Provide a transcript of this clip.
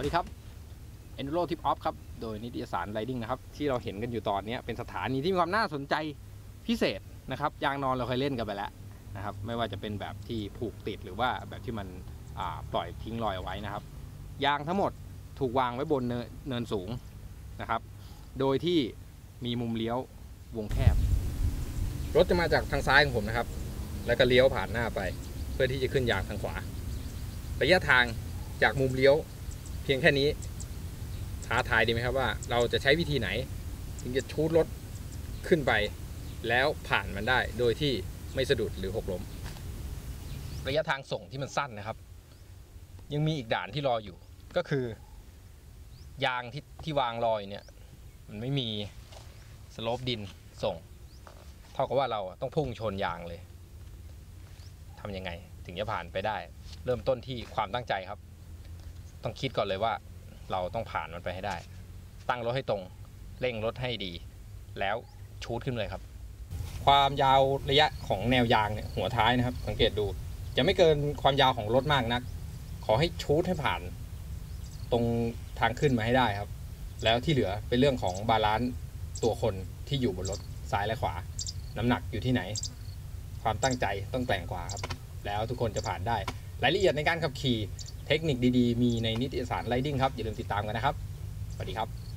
วัสดีครับ Enduro Tip Off ครับ โดยนิตยสาร Riding นะครับ ที่เราเห็นกันอยู่ตอนนี้เป็นสถานีที่มีความน่าสนใจพิเศษนะครับยางนอนเราเคยเล่นกันไปแล้วนะครับ ไม่ว่าจะเป็นแบบที่ผูกติดหรือว่าแบบที่มันปล่อยทิ้งรอยไว้นะครับ ยางทั้งหมดถูกวางไว้บนเนินสูงนะครับ โดยที่มีมุมเลี้ยววงแคบ รถจะมาจากทางซ้ายของผมนะครับ แล้วก็เลี้ยวผ่านหน้าไป เพื่อที่จะขึ้นยางทางขวา ระยะทางจากมุมเลี้ยว พียงแค่นี้ท้าทายดีไหมครับว่า เราจะใช้วิธีไหน ถึงจะชูดรถขึ้นไป แล้วผ่านมันได้โดยที่ไม่สะดุดหรือหกล้ม ระยะทางส่งที่มันสั้นนะครับ ยังมีอีกด่านที่รออยู่ก็คือ ยางที่ที่วางรอยเนี่ย มันไม่มีสโลปดินส่ง เท่ากับว่าเราต้องพุ่งชนยางเลยทำยังไง ถึงจะผ่านไปได้ เริ่มต้นที่ความตั้งใจครับ ต้องคิดก่อนเลยว่า เราต้องผ่านมันไปให้ได้ ตั้งรถให้ตรง เร่งรถให้ดี แล้วชูดขึ้นเลยครับ ความยาวระยะของแนวยางเนี่ยหัวท้ายนะครับ สังเกตดู จะไม่เกินความยาวของรถมากนัก ขอให้ชูดให้ผ่าน ตรงทางขึ้นมาให้ได้ครับ แล้วที่เหลือเป็นเรื่องของ balance ตัวคนที่อยู่บนรถซ้ายและขวา น้ำหนักอยู่ที่ไหน ความตั้งใจต้องแกร่งกว่าครับ แล้วทุกคนจะผ่านได้ รายละเอียดในการขับขี่ เทคนิคดีๆ มีในนิตยสาร Riding ครับ อย่าลืมติดตามกันนะครับ สวัสดีครับ